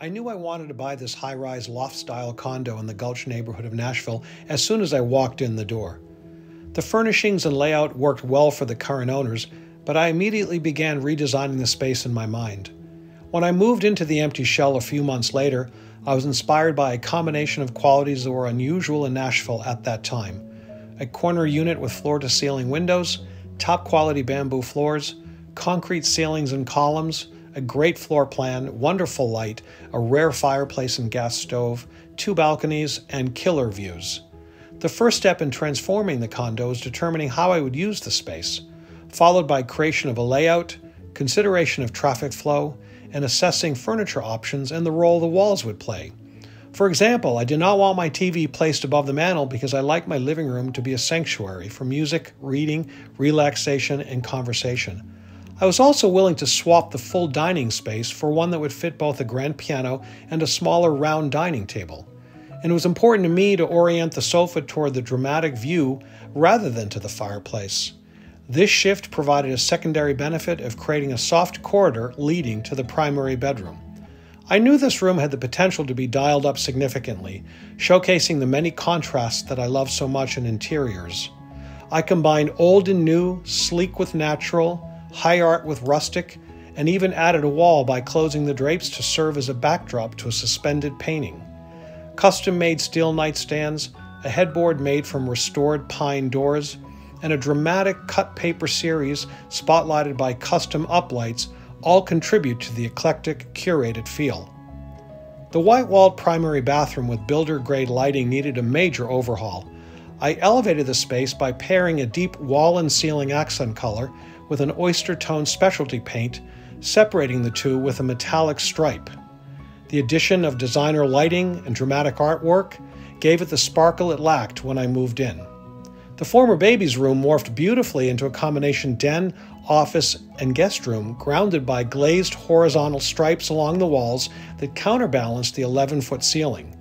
I knew I wanted to buy this high rise loft style condo in the Gulch neighborhood of Nashville as soon as I walked in the door. The furnishings and layout worked well for the current owners, but I immediately began redesigning the space in my mind. When I moved into the empty shell a few months later, I was inspired by a combination of qualities that were unusual in Nashville at that time a corner unit with floor to ceiling windows, top quality bamboo floors, concrete ceilings and columns, a great floor plan, wonderful light, a rare fireplace and gas stove, two balconies, and killer views. The first step in transforming the condo is determining how I would use the space, followed by creation of a layout, consideration of traffic flow, and assessing furniture options and the role the walls would play. For example, I did not want my TV placed above the mantel because I like my living room to be a sanctuary for music, reading, relaxation, and conversation. I was also willing to swap the full dining space for one that would fit both a grand piano and a smaller round dining table. And it was important to me to orient the sofa toward the dramatic view rather than to the fireplace. This shift provided a secondary benefit of creating a soft corridor leading to the primary bedroom. I knew this room had the potential to be dialed up significantly, showcasing the many contrasts that I love so much in interiors. I combined old and new, sleek with natural, high art with rustic, and even added a wall by closing the drapes to serve as a backdrop to a suspended painting. Custom made steel nightstands, a headboard made from restored pine doors, and a dramatic cut paper series spotlighted by custom uplights all contribute to the eclectic, curated feel. The white walled primary bathroom with builder grade lighting needed a major overhaul. I elevated the space by pairing a deep wall and ceiling accent color with an oyster tone specialty paint, separating the two with a metallic stripe. The addition of designer lighting and dramatic artwork gave it the sparkle it lacked when I moved in. The former baby's room morphed beautifully into a combination den, office, and guest room, grounded by glazed horizontal stripes along the walls that counterbalance the 11 foot ceiling.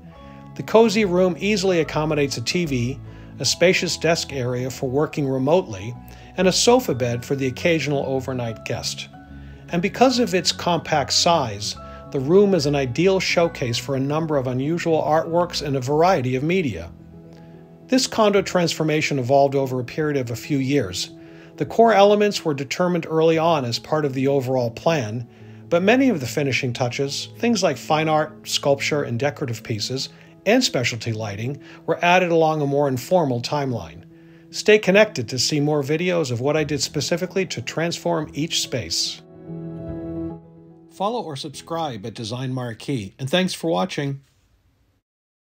The cozy room easily accommodates a TV, a spacious desk area for working remotely, and a sofa bed for the occasional overnight guest. And because of its compact size, the room is an ideal showcase for a number of unusual artworks and a variety of media. This condo transformation evolved over a period of a few years. The core elements were determined early on as part of the overall plan, but many of the finishing touches, things like fine art, sculpture, and decorative pieces, and specialty lighting, were added along a more informal timeline. Stay connected to see more videos of what I did specifically to transform each space. Follow or subscribe at Design Marquis, and thanks for watching.